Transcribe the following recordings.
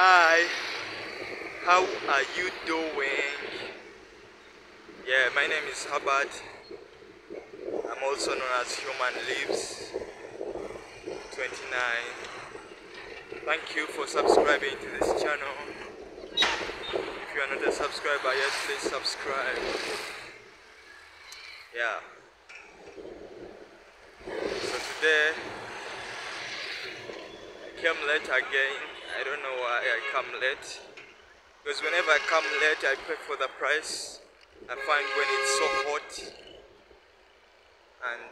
Hi, how are you doing? Yeah, my name is Herbert. I'm also known as Human Lives 29. Thank you for subscribing to this channel. If you are not a subscriber yet, please subscribe. Yeah. So today I came late again. I don't know why I come late. Because whenever I come late, I pay for the price. I find when it's so hot and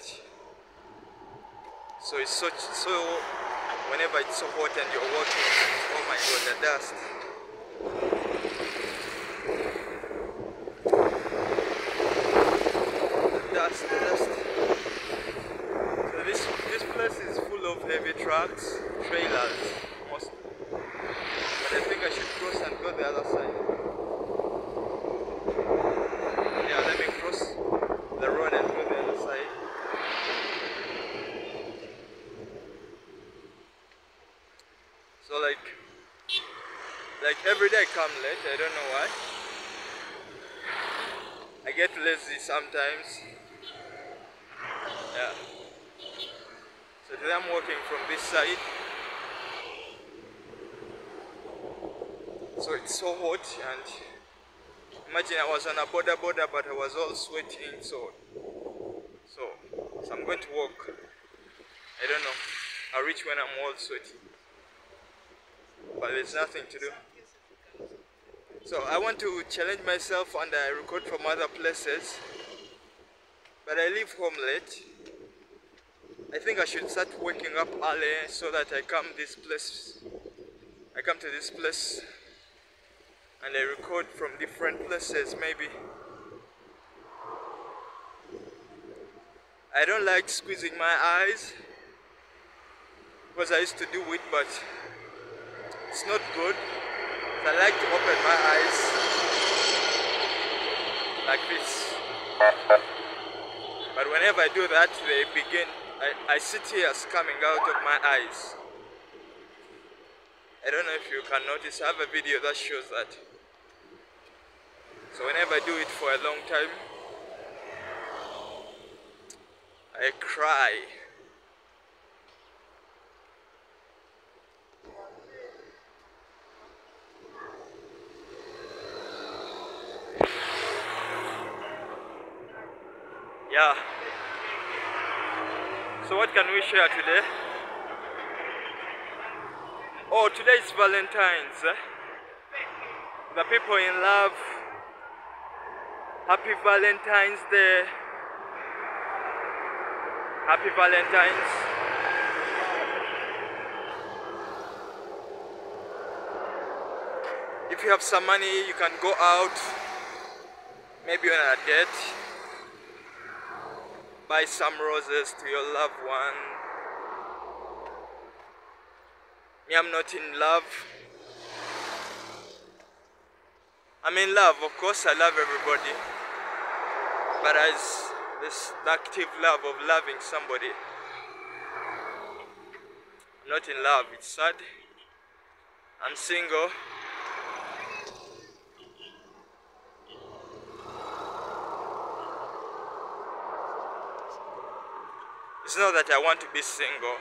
so it's such so whenever it's so hot and you're walking, oh my god, the dust. The dust, the dust. So this this place is full of heavy trucks, trailers, I think I should cross and go the other side. Yeah, let me cross the road and go the other side. So like, like every day I come late. I don't know why. I get lazy sometimes. Yeah. So today I'm walking from this side. So it's so hot and imagine I was on a border border but I was all sweating so so so I'm going to walk. I don't know. I'll reach when I'm all sweaty. But there's nothing to do. So I want to challenge myself and I record from other places. But I leave home late. I think I should start waking up early so that I come this place. I come to this place and I record from different places maybe. I don't like squeezing my eyes because I used to do it but it's not good. I like to open my eyes like this. But whenever I do that, they begin, I, I see tears coming out of my eyes. I don't know if you can notice, I have a video that shows that. So whenever I do it for a long time, I cry. Yeah. So what can we share today? Oh, today is Valentine's. eh? The people in love. Happy Valentine's Day. Happy Valentine's. If you have some money, you can go out. Maybe on a date buy some roses to your loved one. Me, I'm not in love. I'm in love, of course, I love everybody. But as this active love of loving somebody, I'm not in love, it's sad. I'm single. It's not that I want to be single.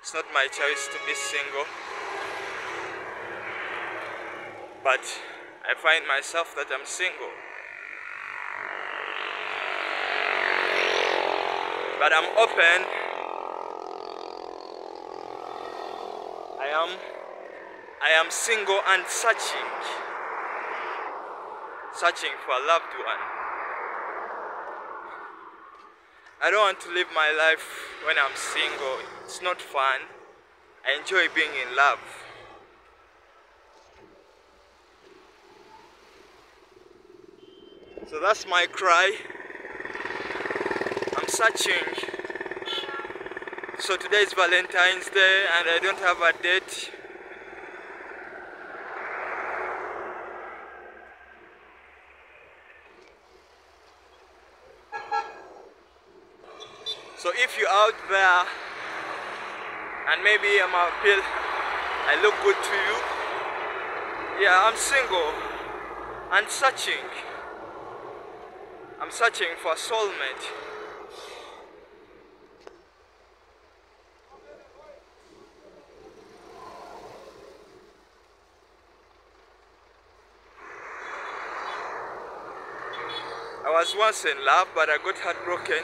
It's not my choice to be single. But I find myself that I'm single. But I'm open. I am I am single and searching. Searching for a loved one. I don't want to live my life when I'm single. It's not fun. I enjoy being in love. So that's my cry. I'm searching. So today is Valentine's Day and I don't have a date. So if you're out there and maybe I'm a pill I look good to you. Yeah, I'm single and searching. I'm searching for a soulmate. I was once in love, but I got heartbroken.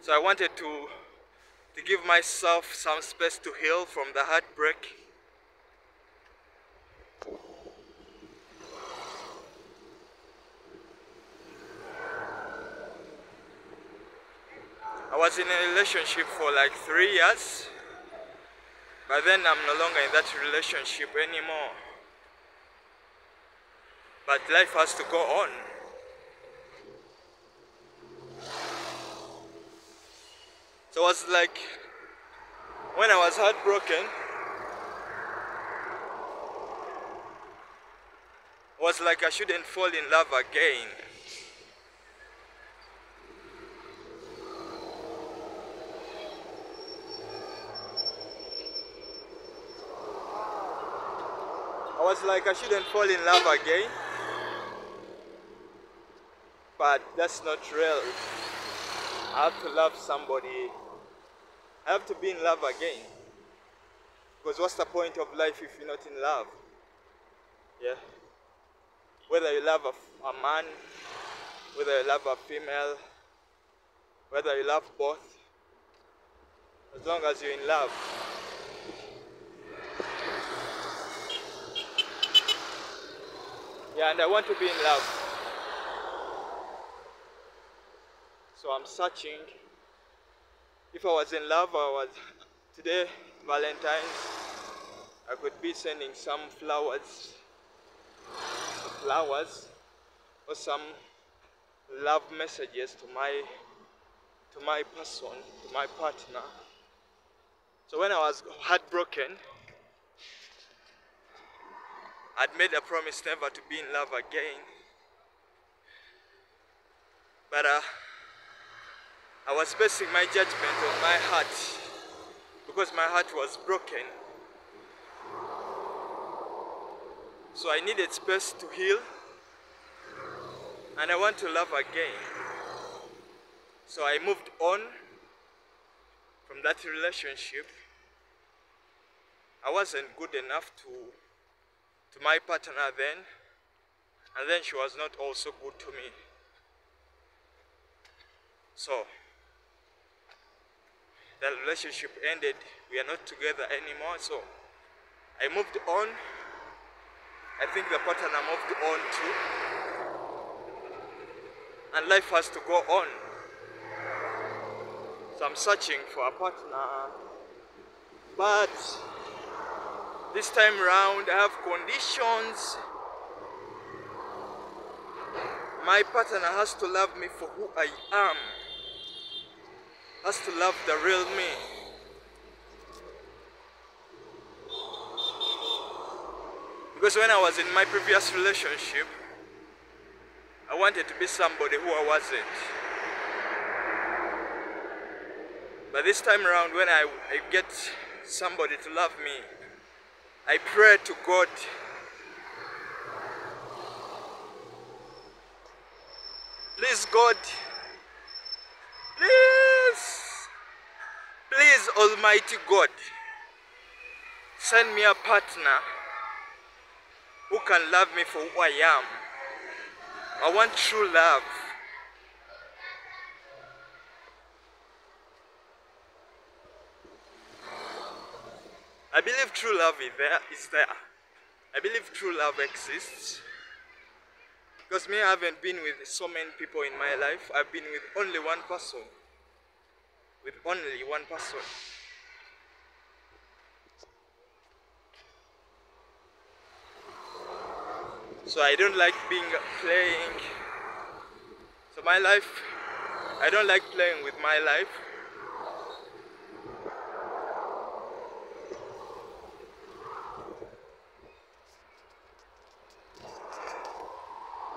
So I wanted to to give myself some space to heal from the heartbreak. Was in a relationship for like three years, but then I'm no longer in that relationship anymore. But life has to go on. So it was like when I was heartbroken, was like I shouldn't fall in love again. Was like I shouldn't fall in love again. But that's not real. I have to love somebody. I have to be in love again. Because what's the point of life if you're not in love? Yeah. Whether you love a man, whether you love a female, whether you love both, as long as you're in love. Yeah, and I want to be in love. So I'm searching. If I was in love, I was today, Valentine's, I could be sending some flowers, flowers, or some love messages to my to my person, to my partner. So when I was heartbroken, I'd made a promise never to be in love again. But uh, I was basing my judgment on my heart because my heart was broken. So I needed space to heal and I want to love again. So I moved on from that relationship. I wasn't good enough to to my partner then and then she was not also good to me. So the relationship ended. We are not together anymore. So I moved on. I think the partner moved on too. And life has to go on. So I'm searching for a partner. But this time round, I have conditions. My partner has to love me for who I am has to love the real me. Because when I was in my previous relationship, I wanted to be somebody who I wasn't. But this time around, when I, I get somebody to love me, I pray to God Please, God, please, please, Almighty God, send me a partner who can love me for who I am. I want true love. I believe true love is there. Is there. I believe true love exists. Because me, I haven't been with so many people in my life. I've been with only one person. With only one person. So I don't like being playing. So my life, I don't like playing with my life.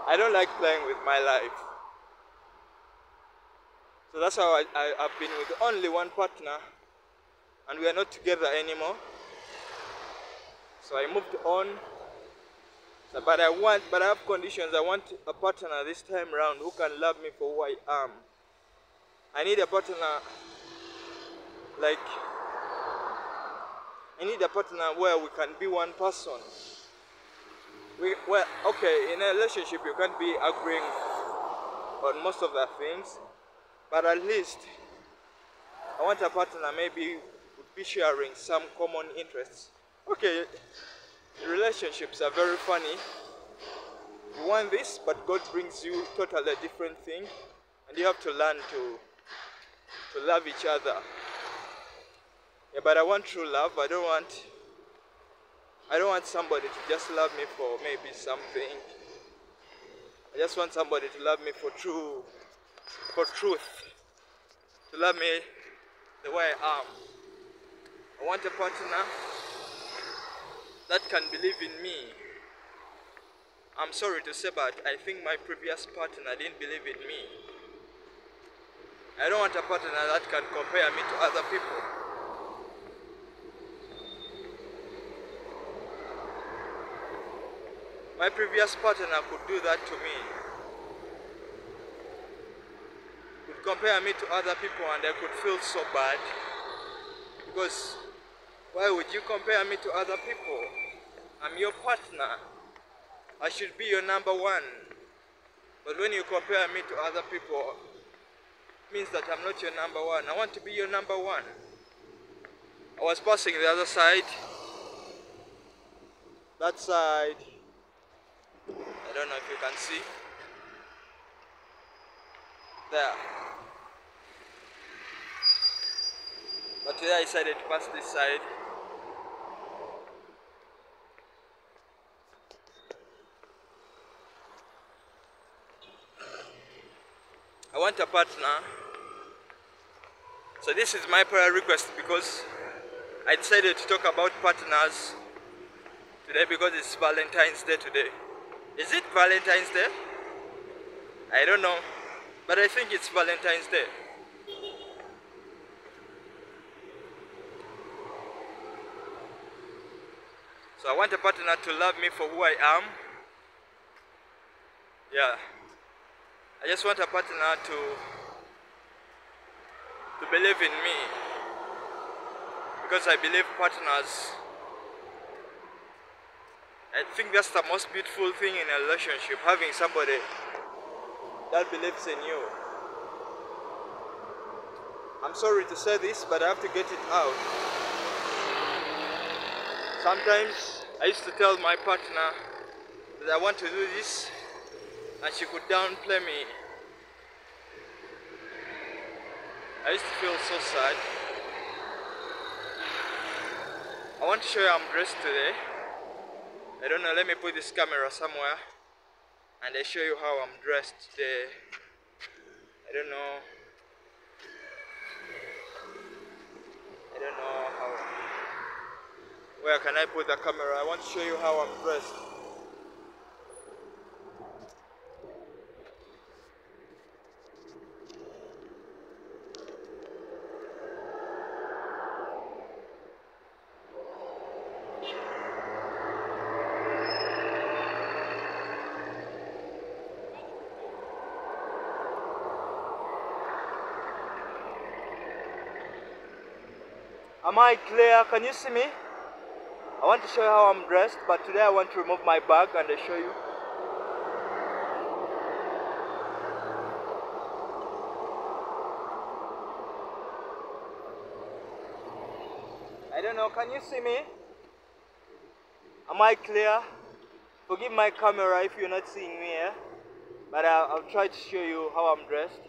I don't like playing with my life. So that's how I, I, have been with only one partner. and we are not together anymore. So I moved on. So, but I want, but I have conditions. I want a partner this time around who can love me for who I am. I need a partner like I need a partner where we can be one person. We well okay in a relationship you can't be agreeing on most of the things, but at least I want a partner maybe would be sharing some common interests. Okay, relationships are very funny. You want this, but God brings you totally different thing, and you have to learn to to love each other. Yeah, but I want true love. I don't want I don't want somebody to just love me for maybe something. I just want somebody to love me for true for truth. To love me the way I am. I want a partner that can believe in me. I'm sorry to say, but I think my previous partner didn't believe in me. I don't want a partner that can compare me to other people. My previous partner could do that to me. Could compare me to other people and I could feel so bad. Because why would you compare me to other people? I'm your partner. I should be your number one. But when you compare me to other people, it means that I'm not your number one. I want to be your number one. I was passing the other side. That side. I don't know if you can see. There. But today I decided to pass this side. I want a partner. So this is my prayer request because I decided to talk about partners today because it's Valentine's Day today. Is it Valentine's Day? I don't know, but I think it's Valentine's Day. So I want a partner to love me for who I am. Yeah. I just want a partner to to believe in me. Because I believe partners I think that's the most beautiful thing in a relationship, having somebody that believes in you. I'm sorry to say this, but I have to get it out. Sometimes I used to tell my partner that I want to do this, and she could downplay me. I used to feel so sad. I want to show you I'm dressed today. I don't know, let me put this camera somewhere and I show you how I'm dressed today. I don't know. I don't know how. Where can I put the camera? I want to show you how I'm dressed. Am I clear? Can you see me? I want to show you how I'm dressed, but today I want to remove my bag and I show you. I don't know, can you see me? Am I clear? Forgive my camera if you're not seeing me but I'll, I'll try to show you how I'm dressed.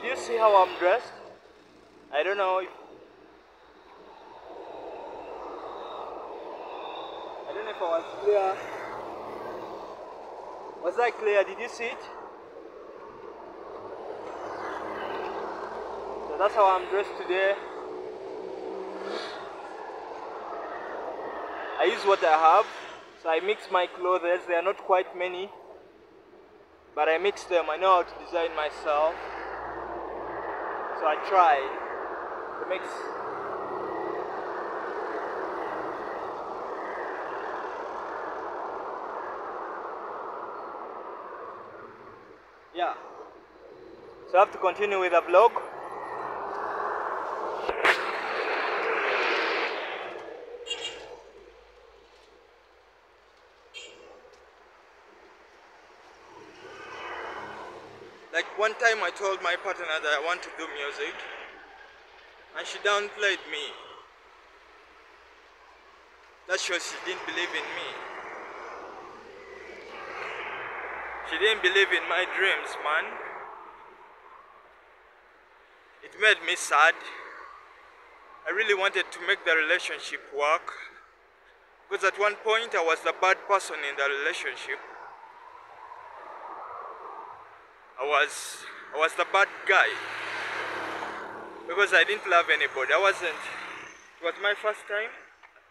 Did you see how I'm dressed? I don't know if I don't know if I was clear. Was I clear? Did you see it? So that's how I'm dressed today. I use what I have. So I mix my clothes. There are not quite many. But I mix them. I know how to design myself. So I tried. To mix yeah. So I have to continue with the vlog. Like one time I told my partner that I music and she downplayed me that shows she didn't believe in me She didn't believe in my dreams, man. It made me sad. I really wanted to make the relationship work. Because at one point I was the bad person in the relationship. I was I was the bad guy. Because I didn't love anybody. I wasn't it was my first time.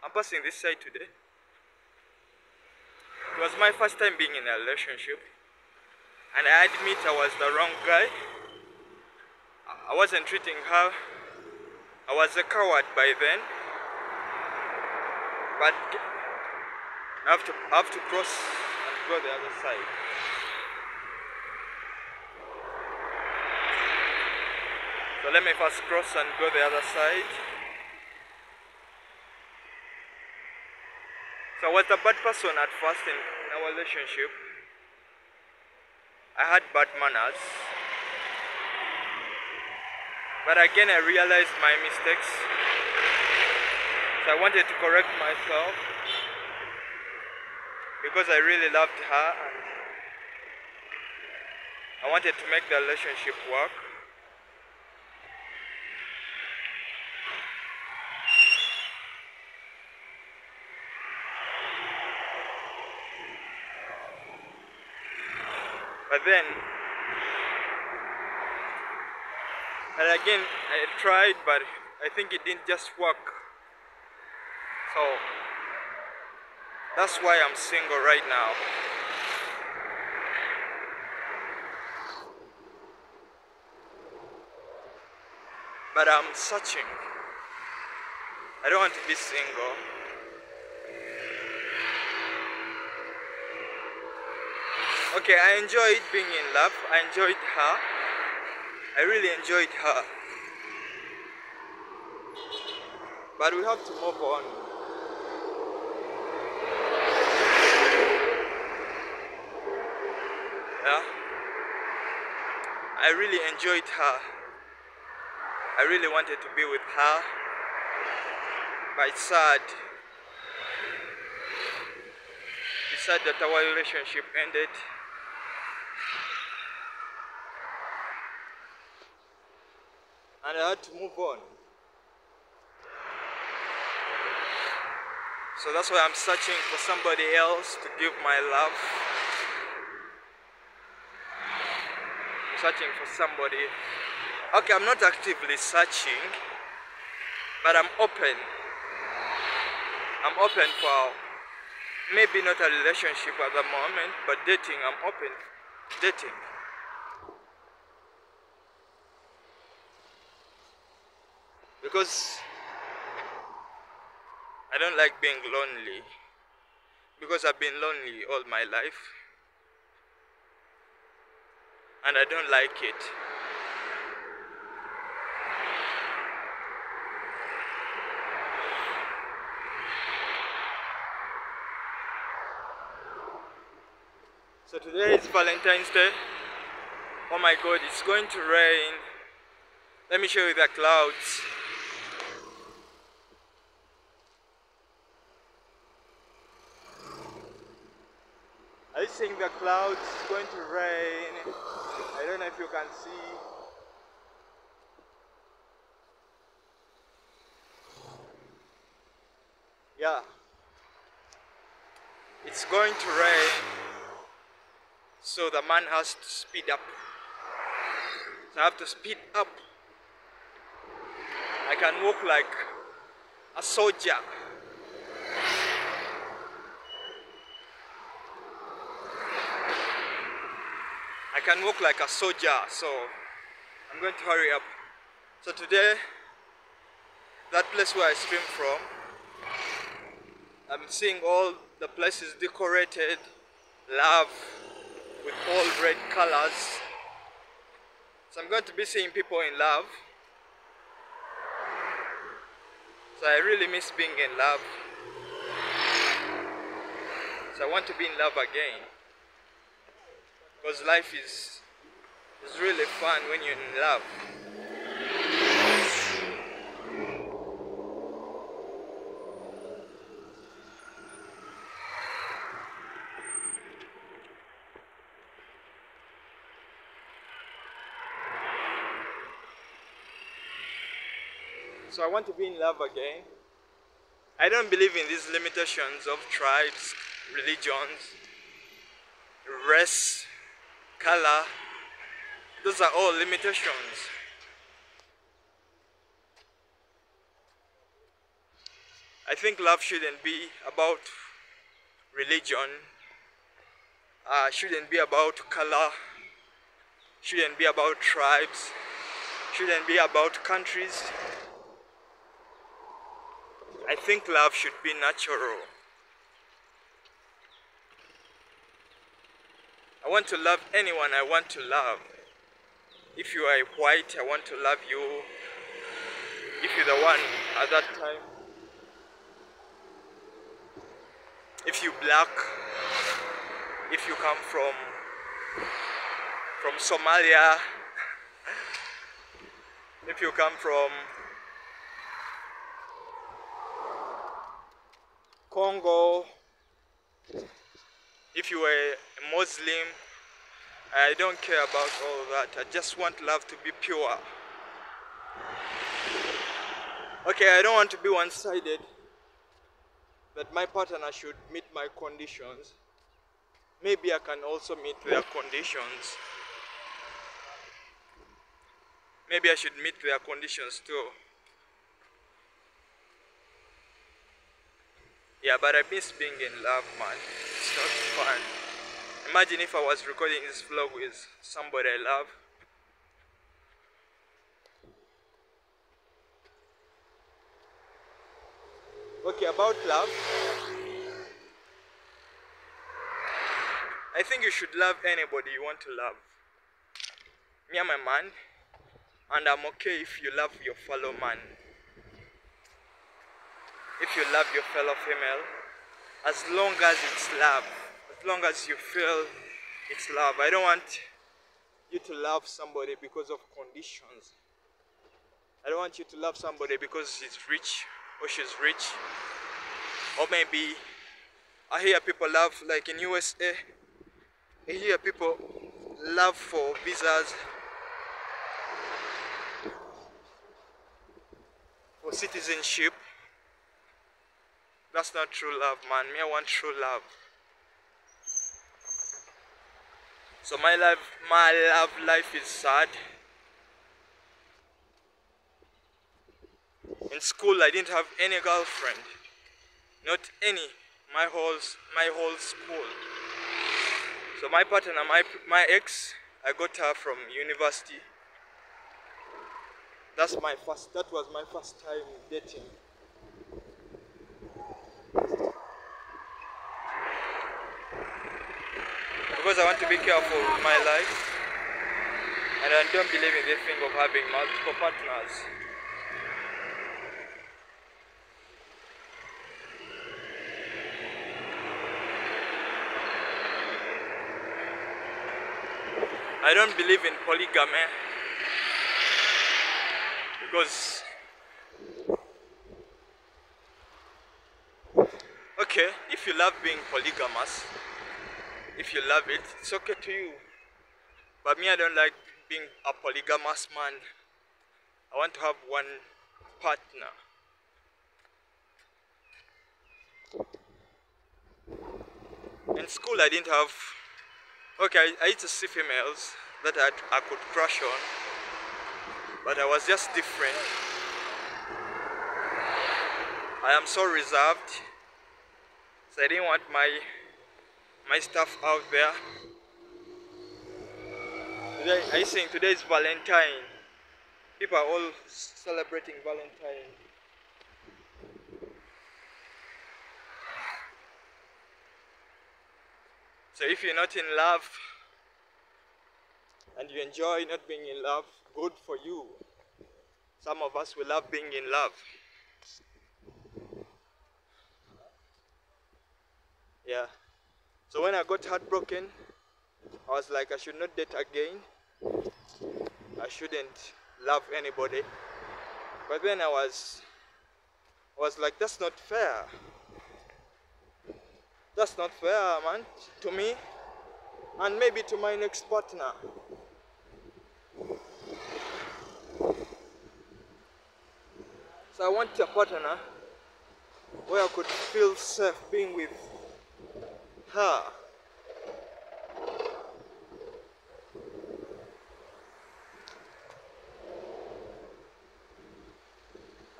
I'm passing this side today. It was my first time being in a relationship and I admit I was the wrong guy. I wasn't treating her. I was a coward by then. But I have to, I have to cross and go the other side. So let me first cross and go the other side. So I was a bad person at first in, our relationship. I had bad manners. But again, I realized my mistakes. So I wanted to correct myself because I really loved her and I wanted to make the relationship work. But then, and again, I tried, but I think it didn't just work. So, that's why I'm single right now. But I'm searching. I don't want to be single. Okay, I enjoyed being in love. I enjoyed her. I really enjoyed her. But we have to move on. Yeah. I really enjoyed her. I really wanted to be with her. But it's sad. It's sad that our relationship ended. And I had to move on. So that's why I'm searching for somebody else to give my love. Searching for somebody. Okay, I'm not actively searching, but I'm open. I'm open for maybe not a relationship at the moment, but dating, I'm open. Dating. Because I don't like being lonely. Because I've been lonely all my life. And I don't like it. So today is Valentine's Day. Oh my god, it's going to rain. Let me show you the clouds. seeing the clouds, it's going to rain. I don't know if you can see. Yeah. It's going to rain. So the man has to speed up. So I have to speed up. I can walk like a soldier. I can walk like a soldier, so I'm going to hurry up. So today, that place where I swim from, I'm seeing all the places decorated, love, with all red colors. So I'm going to be seeing people in love. So I really miss being in love. So I want to be in love again. Because life is, is really fun when you're in love. So I want to be in love again. I don't believe in these limitations of tribes, religions, race, color. Those are all limitations. I think love shouldn't be about religion, uh, shouldn't be about color, shouldn't be about tribes, shouldn't be about countries. I think love should be natural. I want to love anyone I want to love. If you are white, I want to love you. If you're the one at that time. If you black, if you come from from Somalia, if you come from Congo, if you are a Muslim, I don't care about all that. I just want love to be pure. Okay, I don't want to be one sided, that my partner should meet my conditions. Maybe I can also meet their conditions. Maybe I should meet their conditions too. Yeah, but I miss being in love, man. Fun. Imagine if I was recording this vlog with somebody I love. Okay, about love. I think you should love anybody you want to love. Me and my man, and I'm okay if you love your fellow man if you love your fellow female, as long as it's love, as long as you feel it's love. I don't want you to love somebody because of conditions. I don't want you to love somebody because he's rich or she's rich. Or maybe I hear people love, like in USA, I hear people love for visas, for citizenship. That's not true love, man. Me, I want true love. So my life, my love life is sad. In school, I didn't have any girlfriend. Not any. My whole, my whole school. So my partner, my my ex, I got her from university. That's my first. That was my first time dating. Because I want to be careful with my life and I don't believe in this thing of having multiple partners. I don't believe in polygamy because okay, if you love being polygamous, if you love it, it's okay to you. But me, I don't like being a polygamous man. I want to have one partner. in school I didn't have okay I, used to see females that I, I could crush on but I was just different I am so reserved so I didn't want my my stuff out there today I think today is Valentine people are all celebrating Valentine So if you're not in love and you enjoy not being in love, good for you. Some of us will love being in love. Yeah. So when I got heartbroken, I was like, I should not date again. I shouldn't love anybody. But then I was, I was like, that's not fair. That's not fair, man, to me and maybe to my next partner. So I want a partner where I could feel safe being with her.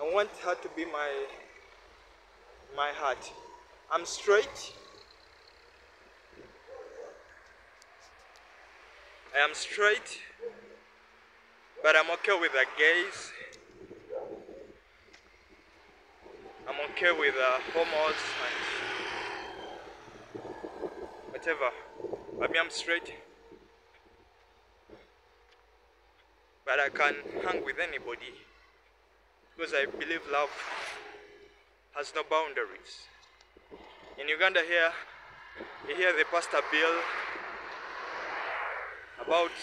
I want her to be my my heart. I'm straight. I am straight, but I'm okay with the gays. I'm okay with uh, homos and whatever. Mean, I'm straight, but I can hang with anybody because I believe love has no boundaries. In Uganda here, you hear the pastor bill about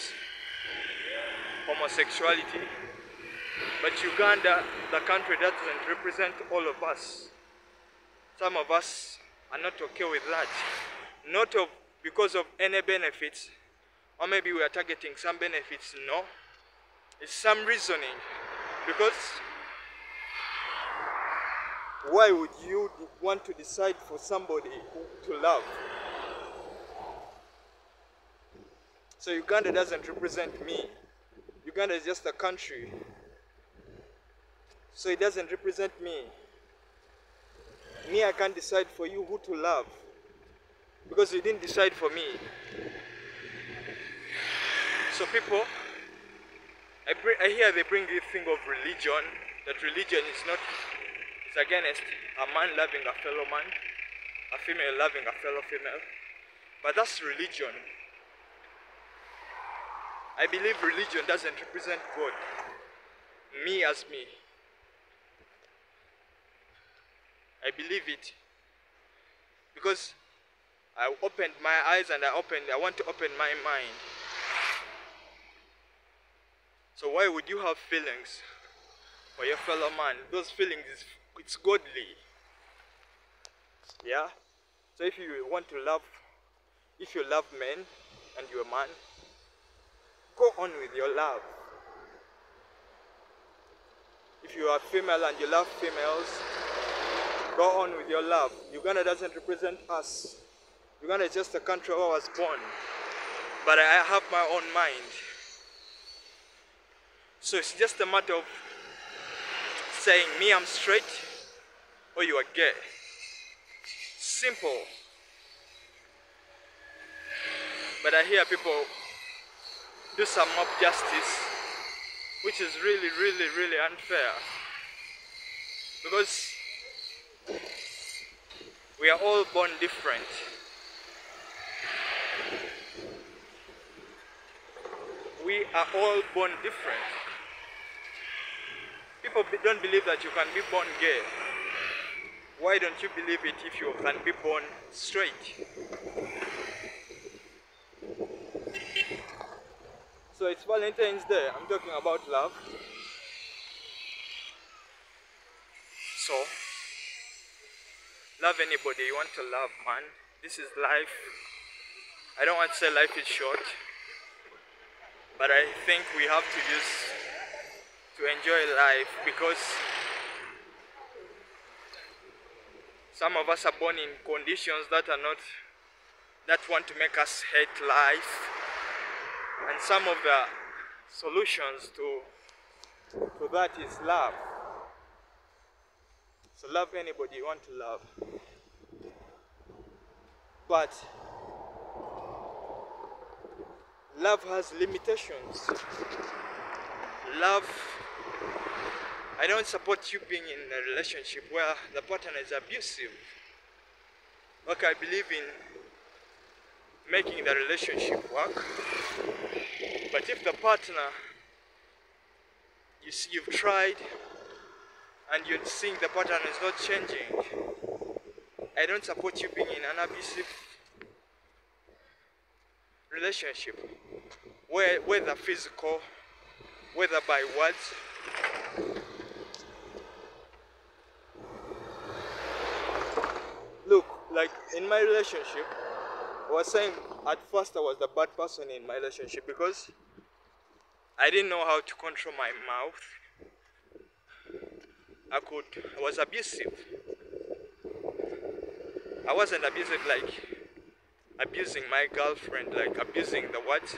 homosexuality, but Uganda, the country that doesn't represent all of us. Some of us are not okay with that. Not of, because of any benefits, or maybe we are targeting some benefits. No, it's some reasoning. Because why would you want to decide for somebody to love? So Uganda doesn't represent me. Uganda is just a country. So it doesn't represent me. Me, I can't decide for you who to love. Because you didn't decide for me. So people, I, bring, I hear they bring this thing of religion, that religion is not, it's against a man loving a fellow man, a female loving a fellow female. But that's religion. I believe religion doesn't represent God. Me as me. I believe it. Because I opened my eyes and I opened, I want to open my mind. So why would you have feelings for your fellow man? Those feelings, is, it's godly. Yeah? So if you want to love, if you love men and you're a man, go on with your love. If you are female and you love females, go on with your love. Uganda doesn't represent us. Uganda is just a country where I was born. But I have my own mind. So it's just a matter of saying, me, I'm straight, or you are gay. Simple. But I hear people do some mob justice, which is really, really, really unfair. Because we are all born different. We are all born different. People don't believe that you can be born gay. Why don't you believe it if you can be born straight? So it's Valentine's Day. I'm talking about love. So, love anybody you want to love, man. This is life. I don't want to say life is short, but I think we have to use to enjoy life because some of us are born in conditions that are not that want to make us hate life. And some of the solutions to, to that is love. So love anybody you want to love. But love has limitations. Love, I don't support you being in a relationship where the partner is abusive. Okay, I believe in making the relationship work. But if the partner you see you've tried and you're seeing the pattern is not changing, I don't support you being in an abusive relationship, whether physical, whether by words. Look, like in my relationship, I was saying at first I was the bad person in my relationship because I didn't know how to control my mouth. I could, I was abusive. I wasn't abusive like abusing my girlfriend, like abusing the words,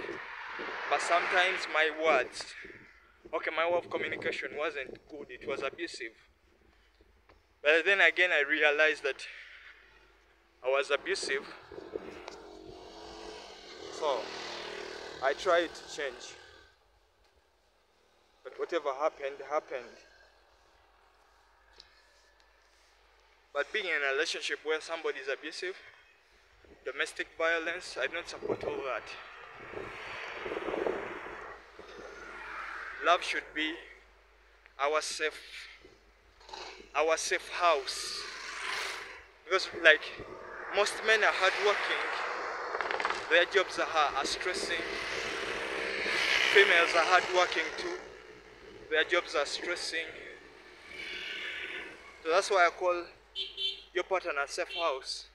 but sometimes my words, okay, my way of communication wasn't good, it was abusive. But then again, I realized that I was abusive, so I tried to change. But whatever happened, happened. But being in a relationship where somebody is abusive, domestic violence, I don't support all that. Love should be our safe, our safe house. Because like most men are hardworking, their jobs are, are stressing. Females are hardworking too, their jobs are stressing. So that's why I call your partner a safe house.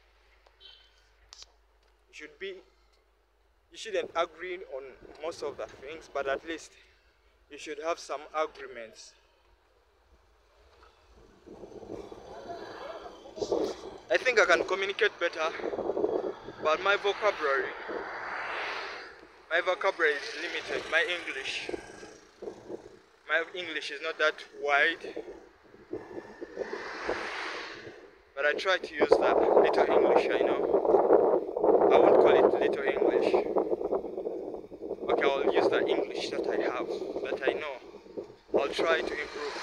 You should be you shouldn't agree on most of the things, but at least you should have some agreements. I think I can communicate better, but my vocabulary, my vocabulary is limited. My English, my English is not that wide, but I try to use that little English I know. I won't call it little English. I'll use the English that I have, that I know. I'll try to improve.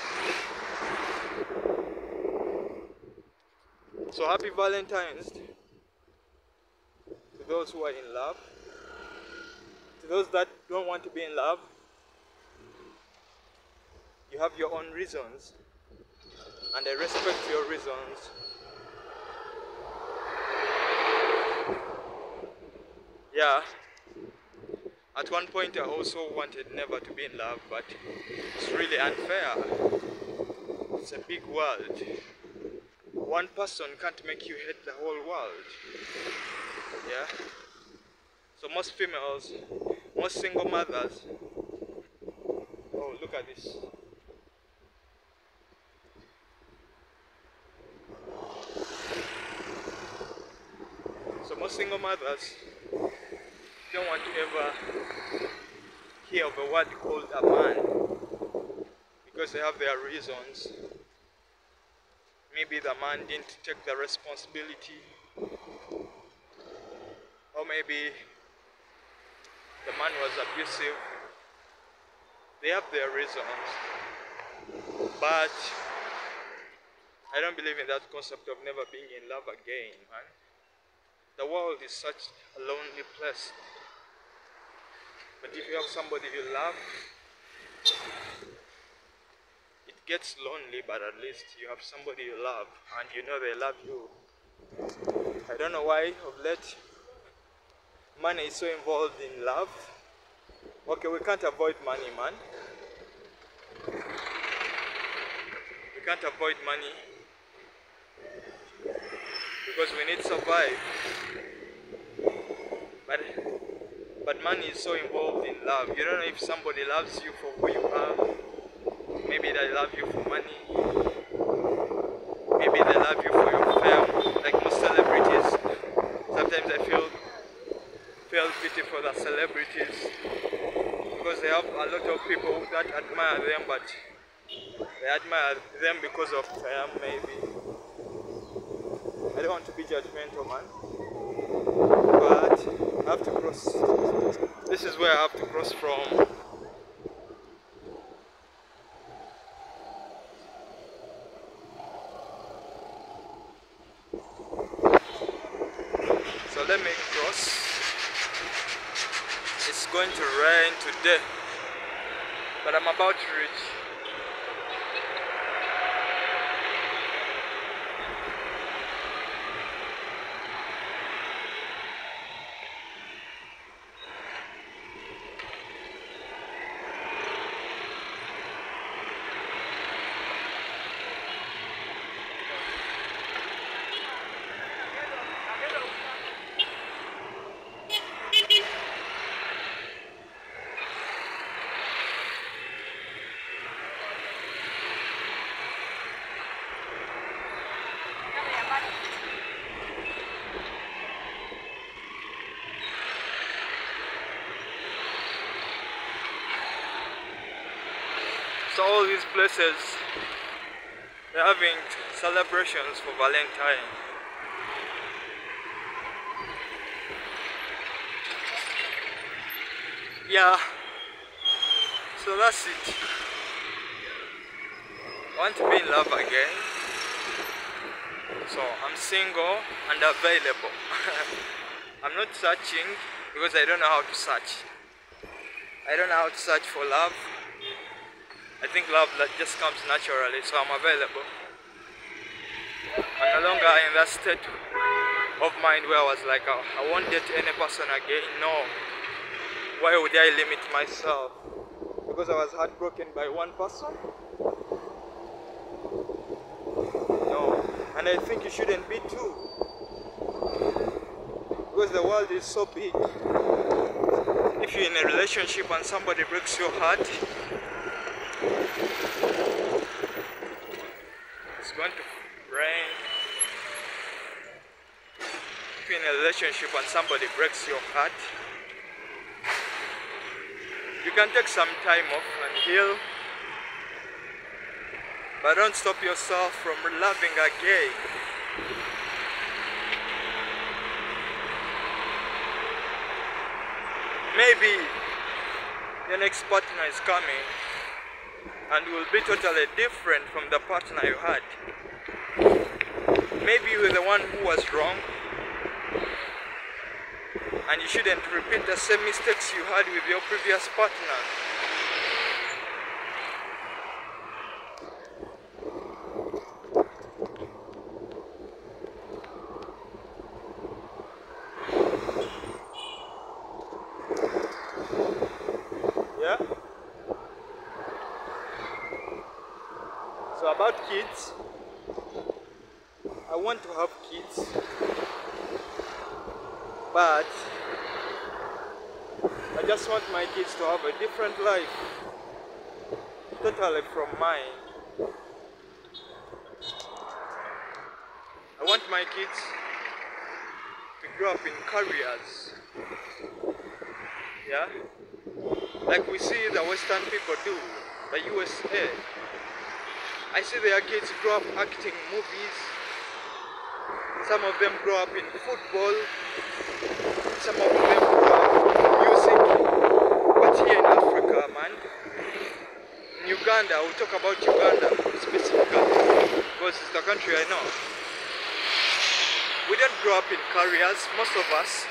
So happy Valentine's to those who are in love. To those that don't want to be in love, you have your own reasons, and I respect your reasons. Yeah. At one point, I also wanted never to be in love, but it's really unfair. It's a big world. One person can't make you hate the whole world. Yeah? So, most females, most single mothers, oh, look at this. So, most single mothers don't want to ever hear of a word called a man because they have their reasons. Maybe the man didn't take the responsibility, or maybe the man was abusive. They have their reasons, but I don't believe in that concept of never being in love again, man. The world is such a lonely place. But if you have somebody you love, it gets lonely, but at least you have somebody you love and you know they love you. I don't know why of late money is so involved in love. Okay, we can't avoid money, man. We can't avoid money because we need to survive. But but money is so involved in love. You don't know if somebody loves you for who you are. Maybe they love you for money. Maybe they love you for your fame. Like most celebrities, sometimes I feel feel pity for the celebrities because they have a lot of people that admire them, but they admire them because of fame. maybe. I don't want to be judgmental, man. I have to cross. This is where I have to cross from. So let me cross. It's going to rain today, but I'm about to reach. So all these places, they're having celebrations for Valentine. Yeah. So that's it. I want to be in love again. So I'm single and available. I'm not searching because I don't know how to search. I don't know how to search for love. I think love that just comes naturally, so I'm available. I'm no longer in that state of mind where I was like, oh, I won't date any person again. No. Why would I limit myself? Because I was heartbroken by one person? No. And I think you shouldn't be too. Because the world is so big. If you're in a relationship and somebody breaks your heart, going to rain. If you're in a relationship and somebody breaks your heart, you can take some time off and heal. But don't stop yourself from loving again. Maybe your next partner is coming and will be totally different from the partner you had. Maybe you were the one who was wrong and you shouldn't repeat the same mistakes you had with your previous partner. Yeah? So about kids, I want to have kids, but I just want my kids to have a different life, totally from mine. I want my kids to grow up in careers, yeah, like we see the Western people do, the USA. I see their kids grow up acting movies. Some of them grow up in football. Some of them grow up in music. But here in Africa, man, in Uganda, we'll talk about Uganda specifically because it's the country I know. We don't grow up in careers, most of us.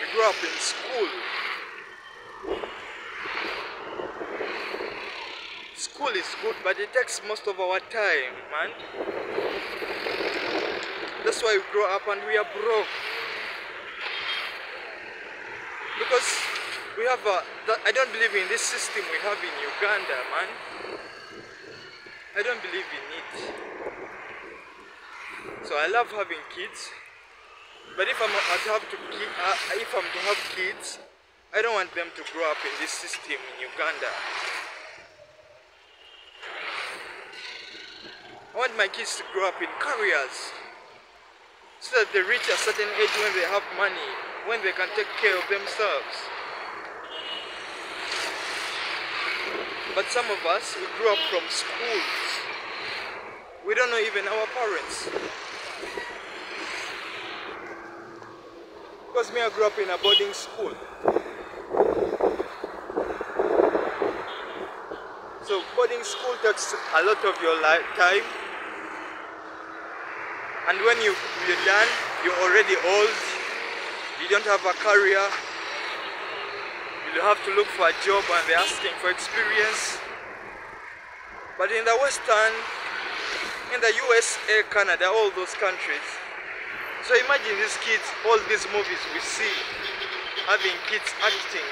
We grow up in school. School is good, but it takes most of our time, man. That's why we grow up and we are broke. Because we have I don't believe in this system we have in Uganda, man. I don't believe in it. So I love having kids, but if I'm to have to uh, if I'm to have kids, I don't want them to grow up in this system in Uganda. I want my kids to grow up in careers so that they reach a certain age when they have money, when they can take care of themselves. But some of us, we grew up from schools. We don't know even our parents. Because me, I grew up in a boarding school. So boarding school takes a lot of your life time. And when you, you're done, you're already old. You don't have a career. You have to look for a job and they're asking for experience. But in the Western, in the USA, Canada, all those countries, so imagine these kids, all these movies we see, having kids acting.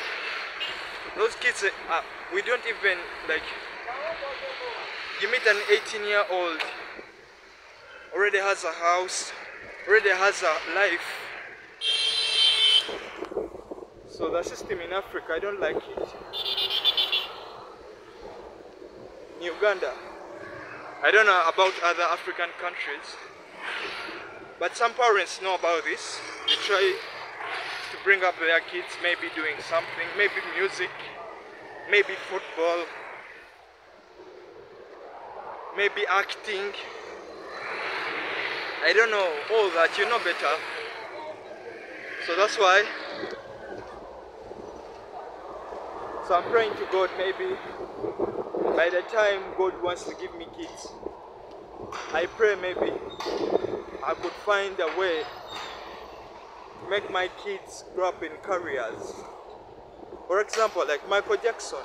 Those kids, uh, we don't even like. You meet an 18 year old, already has a house, already has a life. So the system in Africa, I don't like it. In Uganda, I don't know about other African countries, but some parents know about this. They try to bring up their kids, maybe doing something, maybe music, maybe football, maybe acting. I don't know all that, you know better. So that's why. So I'm praying to God maybe by the time God wants to give me kids, I pray maybe I could find a way to make my kids grow up in careers. For example, like Michael Jackson.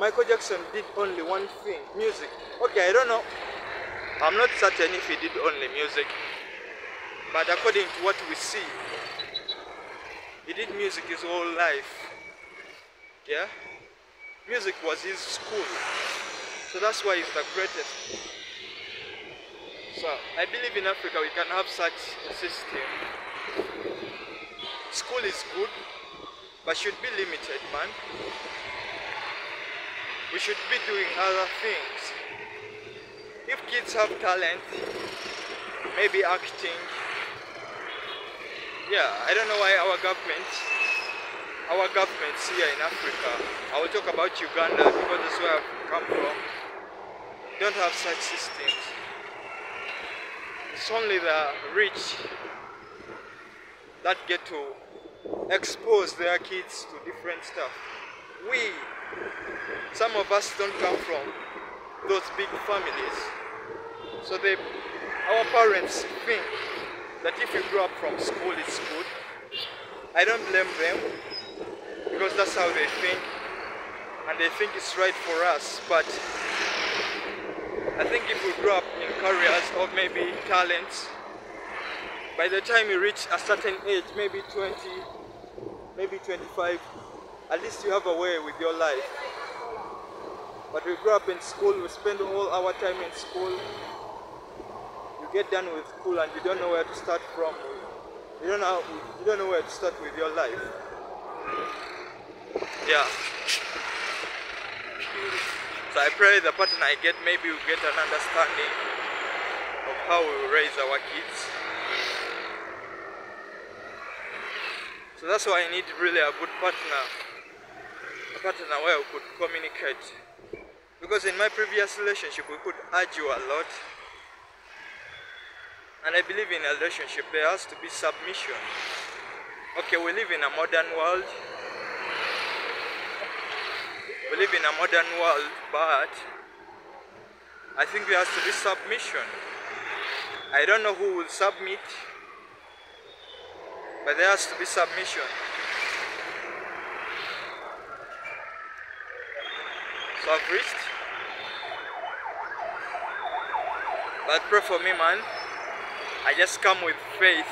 Michael Jackson did only one thing, music. Okay, I don't know. I'm not certain if he did only music. But according to what we see, he did music his whole life. Yeah? Music was his school. So that's why he's the greatest. So I believe in Africa we can have such a system. School is good, but should be limited, man. We should be doing other things. If kids have talent, maybe acting, yeah, I don't know why our government, our governments here in Africa, I will talk about Uganda because that's where I've come from, don't have such systems. It's only the rich that get to expose their kids to different stuff. We, some of us don't come from those big families. So they, our parents think that if you grow up from school, it's good. I don't blame them because that's how they think and they think it's right for us. But I think if we grow up in careers or maybe talents, by the time you reach a certain age, maybe 20, maybe 25, at least you have a way with your life. But we grow up in school, we spend all our time in school. Get done with school and you don't know where to start from. You don't know, you don't know where to start with your life. Yeah. So I pray the partner I get, maybe we'll get an understanding of how we raise our kids. So that's why I need really a good partner. A partner where we could communicate. Because in my previous relationship we could argue a lot. And I believe in a relationship there has to be submission. Okay, we live in a modern world. We live in a modern world, but I think there has to be submission. I don't know who will submit, but there has to be submission. So I've reached. But pray for me, man. I just come with faith.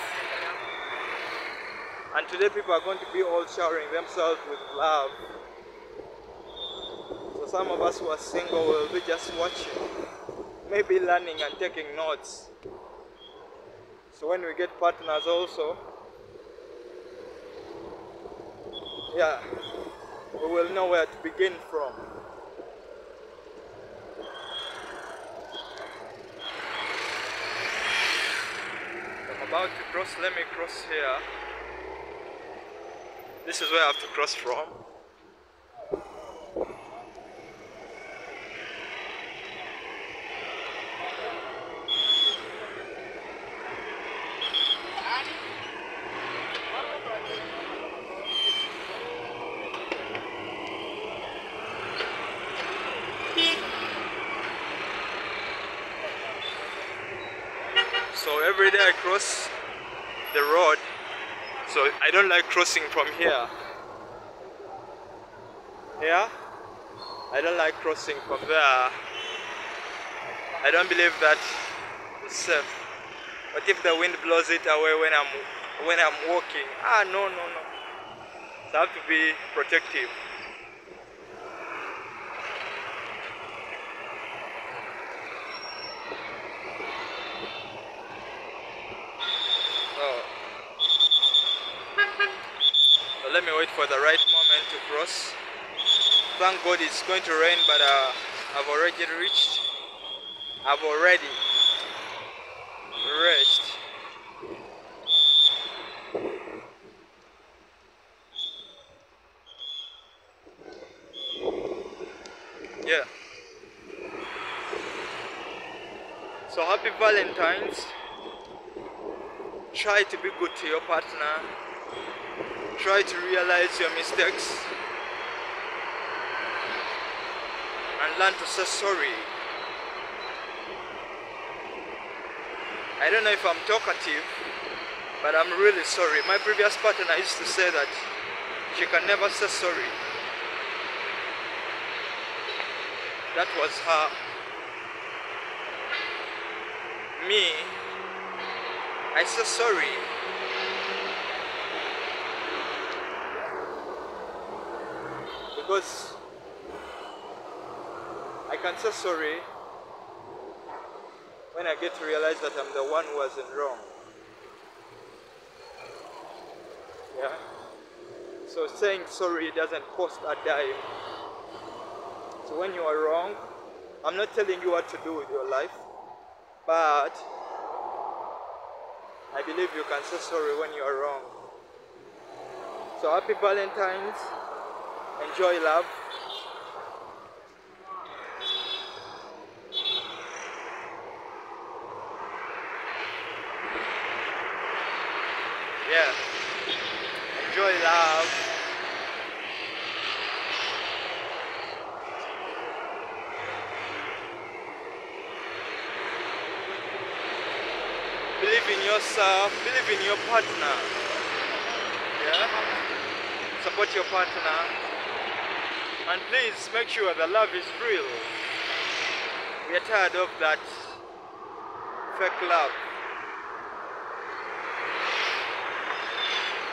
And today people are going to be all showering themselves with love. So some of us who are single will be just watching, maybe learning and taking notes. So when we get partners also, yeah, we will know where to begin from. About to cross, let me cross here. This is where I have to cross from. So every day I cross the road. Like crossing from here. Yeah? I don't like crossing from there. I don't believe that it's safe. But if the wind blows it away when I'm when I'm walking, ah no no no. So I have to be protective. So, so let me wait for the right moment to cross. Thank God it's going to rain, but uh, I've already reached. I've already reached. Yeah. So happy Valentine's. Try to be good to your partner. Try to realize your mistakes. And learn to say sorry. I don't know if I'm talkative, but I'm really sorry. My previous partner used to say that she can never say sorry. That was her. Me, I say sorry. Because I can say sorry when I get to realize that I'm the one who was in wrong. Yeah? So saying sorry doesn't cost a dime. So when you are wrong, I'm not telling you what to do with your life, but I believe you can say sorry when you are wrong. So happy Valentine's. Enjoy love. Yeah. Enjoy love. Believe in yourself, believe in your partner. Yeah? Support your partner. And please make sure the love is real. We are tired of that fake love.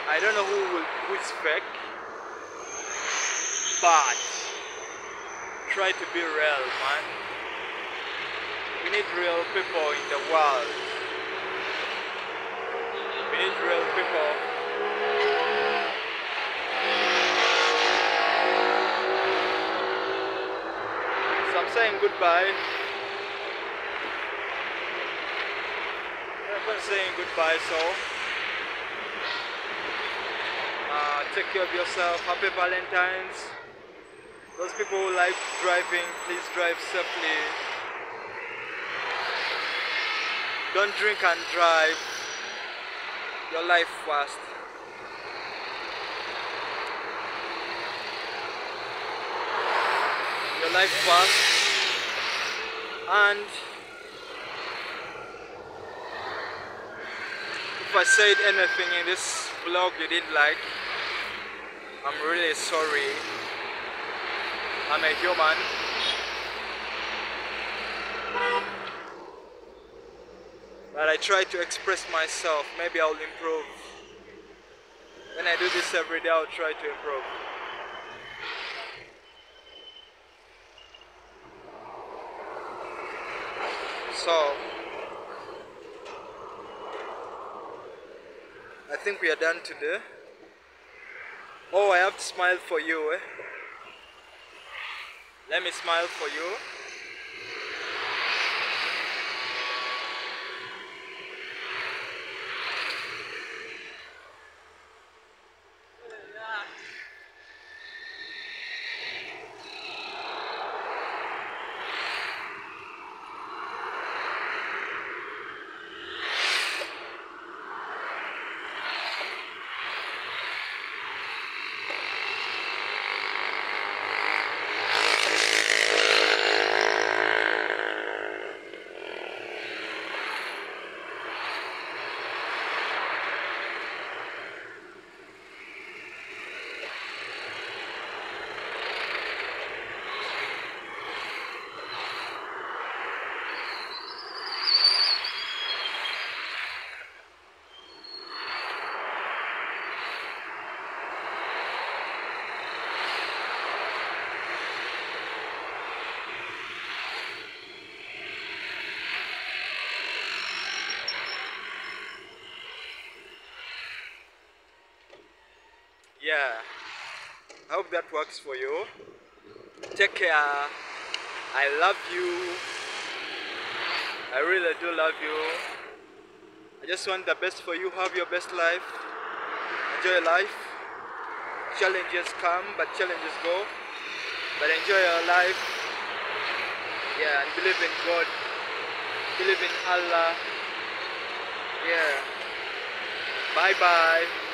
I don't know who will who is fake, but try to be real, man. We need real people in the world. We need real people. So I'm saying goodbye. I'm saying goodbye, so uh, take care of yourself. Happy Valentine's. Those people who like driving, please drive safely. Don't drink and drive. Your life fast. Your life first. And if I said anything in this vlog you didn't like, I'm really sorry. I'm a human. But I try to express myself. Maybe I'll improve. When I do this every day, I'll try to improve. So, I think we are done today. Oh, I have to smile for you, eh? Let me smile for you. Yeah. I hope that works for you. Take care. I love you. I really do love you. I just want the best for you. Have your best life. Enjoy life. Challenges come but challenges go. But enjoy your life. Yeah and believe in god. Believe in allah. Yeah. Bye bye